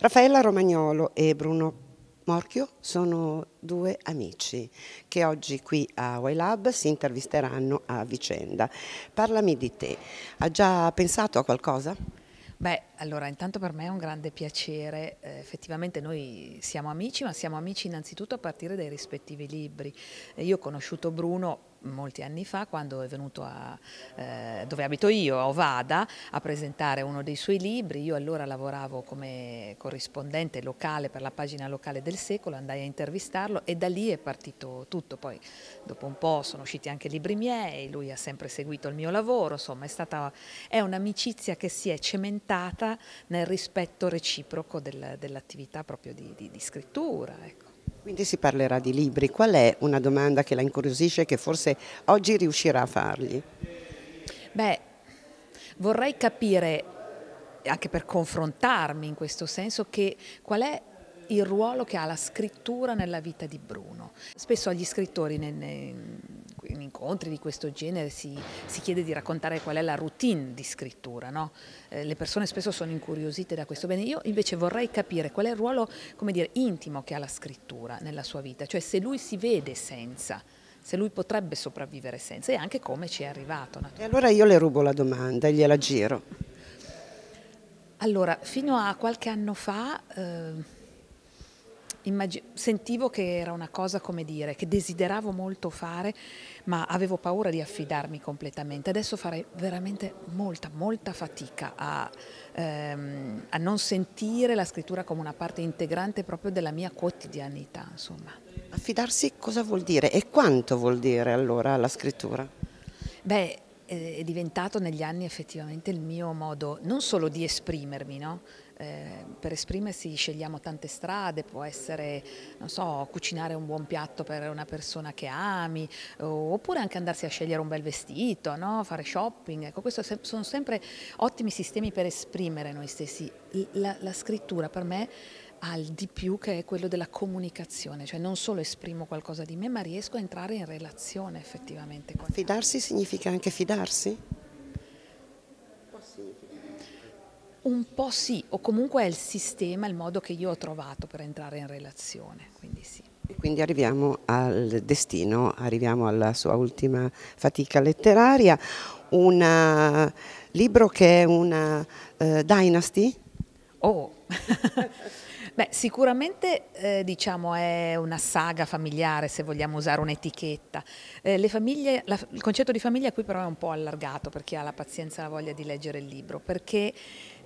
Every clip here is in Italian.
Raffaella Romagnolo e Bruno Morchio sono due amici che oggi qui a YLab si intervisteranno a vicenda. Parlami di te, ha già pensato a qualcosa? Beh, allora intanto per me è un grande piacere, eh, effettivamente noi siamo amici, ma siamo amici innanzitutto a partire dai rispettivi libri. io ho conosciuto Bruno molti anni fa quando è venuto a, eh, dove abito io, a Ovada, a presentare uno dei suoi libri. Io allora lavoravo come corrispondente locale per la pagina locale del secolo, andai a intervistarlo e da lì è partito tutto. Poi dopo un po' sono usciti anche libri miei, lui ha sempre seguito il mio lavoro, insomma è stata è un'amicizia che si è cementata nel rispetto reciproco del, dell'attività proprio di, di, di scrittura. Ecco. Quindi si parlerà di libri. Qual è una domanda che la incuriosisce e che forse oggi riuscirà a fargli? Beh, vorrei capire, anche per confrontarmi in questo senso, che qual è il ruolo che ha la scrittura nella vita di Bruno. Spesso agli scrittori incontri di questo genere si, si, chiede di raccontare qual è la routine di scrittura. No? Eh, le persone spesso sono incuriosite da questo. Bene, io invece vorrei capire qual è il ruolo dire, intimo che ha la scrittura nella sua vita, cioè se lui si vede senza se lui potrebbe sopravvivere senza e anche come ci è arrivato. E allora io le rubo la domanda e gliela giro. Allora, fino a qualche anno fa... Eh, sentivo che era una cosa, come dire, che desideravo molto fare, ma avevo paura di affidarmi completamente. Adesso farei veramente molta, molta fatica a, ehm, a non sentire la scrittura come una parte integrante proprio della mia quotidianità. Insomma. Affidarsi cosa vuol dire e quanto vuol dire allora la scrittura? Beh, è diventato negli anni effettivamente il mio modo non solo di esprimermi, no? Eh, per esprimersi scegliamo tante strade, può essere, so, cucinare un buon piatto per una persona che ami, oppure anche andarsi a scegliere un bel vestito, no? fare shopping, ecco, questi sono sempre ottimi sistemi per esprimere noi stessi. La, la scrittura per me al di più che è quello della comunicazione, cioè non solo esprimo qualcosa di me, ma riesco a entrare in relazione effettivamente. Con Fidarsi significa anche fidarsi? Un po' sì, o comunque è il sistema, il modo che io ho trovato per entrare in relazione, quindi sì. E quindi arriviamo al destino, arriviamo alla sua ultima fatica letteraria, un libro che è una uh, dynasty? Oh! Beh, sicuramente eh, diciamo è una saga familiare, se vogliamo usare un'etichetta. Eh, famiglie, la, il concetto di famiglia qui però è un po' allargato per chi ha la pazienza e la voglia di leggere il libro, perché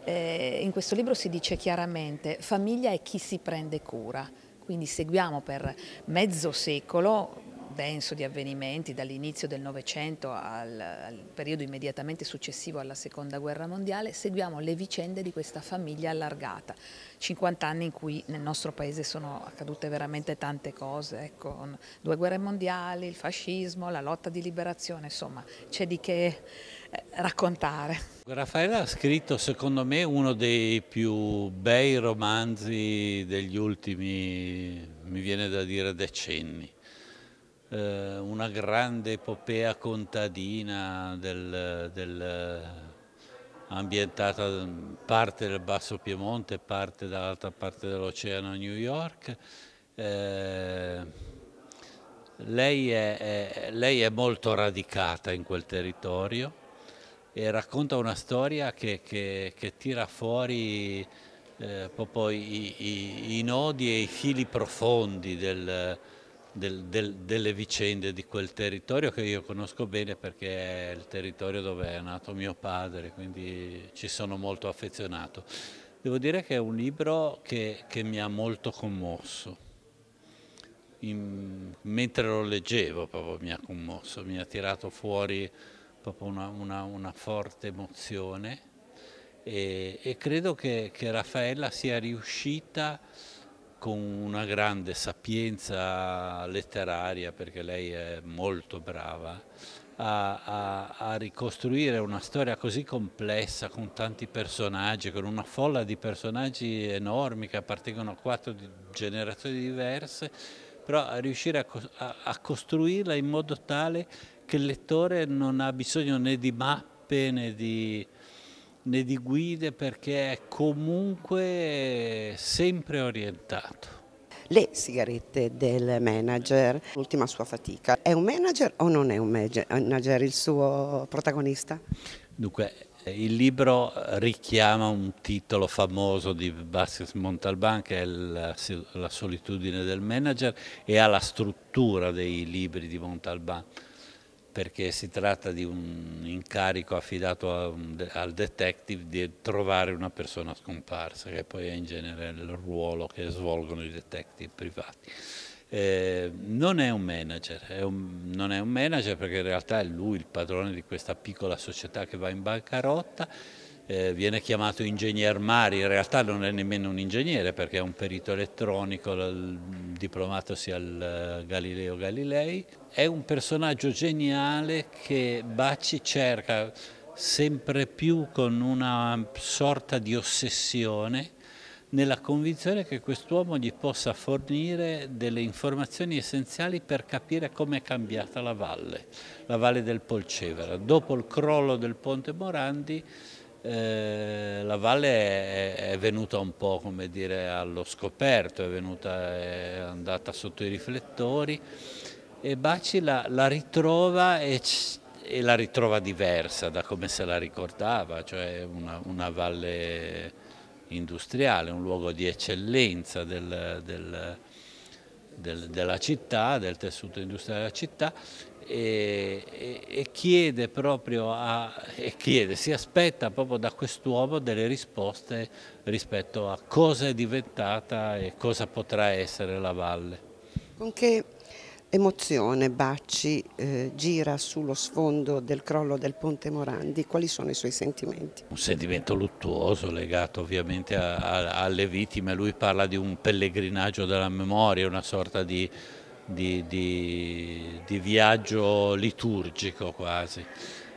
eh, in questo libro si dice chiaramente famiglia è chi si prende cura, quindi seguiamo per mezzo secolo denso di avvenimenti dall'inizio del Novecento al, al, periodo immediatamente successivo alla Seconda Guerra Mondiale, seguiamo le vicende di questa famiglia allargata. 50 anni in cui nel nostro paese sono accadute veramente tante cose, ecco, due guerre mondiali, il fascismo, la lotta di liberazione, insomma c'è di che raccontare. Raffaella ha scritto secondo me uno dei più bei romanzi degli ultimi, mi viene da dire, decenni eh, una grande epopea contadina del, del, ambientata parte del Basso Piemonte, parte dall'altra parte dell'oceano New York. Eh, lei, è, è, lei, è, molto radicata in quel territorio e racconta una storia che, che, che tira fuori eh, proprio i, i, i, nodi e i fili profondi del, del, del, delle vicende di quel territorio che io conosco bene perché è il territorio dove è nato mio padre, quindi ci sono molto affezionato. Devo dire che è un libro che, che mi ha molto commosso. In, mentre lo leggevo proprio mi ha commosso, mi ha tirato fuori proprio una, una, una forte emozione e, e credo che, che Raffaella sia riuscita con una grande sapienza letteraria, perché lei è molto brava, a, a, a, ricostruire una storia così complessa, con tanti personaggi, con una folla di personaggi enormi che appartengono a quattro generazioni diverse, però a riuscire a, a costruirla in modo tale che il lettore non ha bisogno né di mappe né di né di guide perché è comunque sempre orientato. Le sigarette del manager, l'ultima sua fatica, è un manager o non è un manager il suo protagonista? Dunque, il libro richiama un titolo famoso di Vasquez Montalban che è la, solitudine del manager e ha la struttura dei libri di Montalban perché si tratta di un incarico affidato un, al detective di trovare una persona scomparsa, che poi è in genere il ruolo che svolgono i detective privati. Eh, non è un manager, è un, non è un manager perché in realtà è lui il padrone di questa piccola società che va in bancarotta, eh, viene chiamato ingegner Mari, in realtà non è nemmeno un ingegnere perché è un perito elettronico, diplomatosi al eh, Galileo Galilei, è un personaggio geniale che Bacci cerca sempre più con una sorta di ossessione nella convinzione che quest'uomo gli possa fornire delle informazioni essenziali per capire come è cambiata la valle, la valle del Polcevera. Dopo il crollo del ponte Morandi eh, la valle è, è, venuta un po' come dire allo scoperto, è, venuta, è andata sotto i riflettori e Baci la, la ritrova e, e, la ritrova diversa da come se la ricordava, cioè una, una valle industriale, un luogo di eccellenza del, del, del, della città, del tessuto industriale della città e, e, e, chiede proprio a, e chiede, si aspetta proprio da quest'uomo delle risposte rispetto a cosa è diventata e cosa potrà essere la valle. Con che emozione Bacci eh, gira sullo sfondo del crollo del Ponte Morandi, quali sono i suoi sentimenti? Un sentimento luttuoso legato ovviamente a, a, alle vittime, lui parla di un pellegrinaggio della memoria, una sorta di di, di, di viaggio liturgico quasi.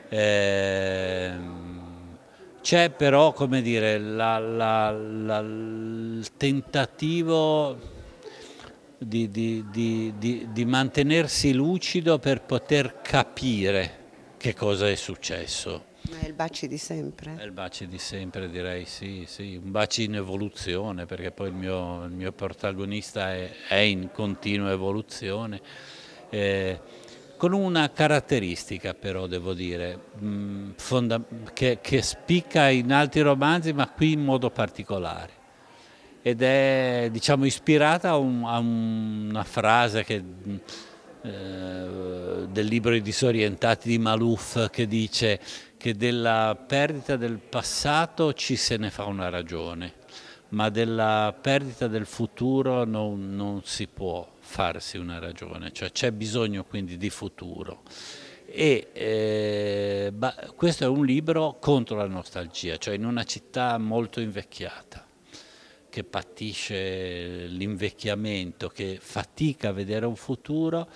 Eh, c'è però, come dire, la, la, la, il tentativo di, di, mantenersi lucido per poter capire che cosa è successo. Ma è il baci di sempre? È il baci di sempre direi sì, sì, un baci in evoluzione perché poi il mio, il mio protagonista è, è, in continua evoluzione, eh, con una caratteristica però devo dire, mh, mm, che, che spicca in altri romanzi ma qui in modo particolare. Ed è diciamo, ispirata a, un, a una frase che, eh, del libro I disorientati di Malouf che dice che della perdita del passato ci se ne fa una ragione, ma della perdita del futuro non, non si può farsi una ragione, cioè c'è bisogno quindi di futuro. E eh, questo è un libro contro la nostalgia, cioè in una città molto invecchiata, che patisce l'invecchiamento, che fatica a vedere un futuro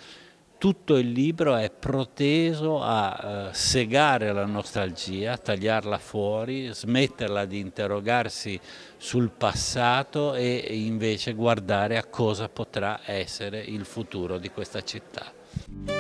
tutto il libro è proteso a eh, segare la nostalgia, tagliarla fuori, smetterla di interrogarsi sul passato e invece guardare a cosa potrà essere il futuro di questa città.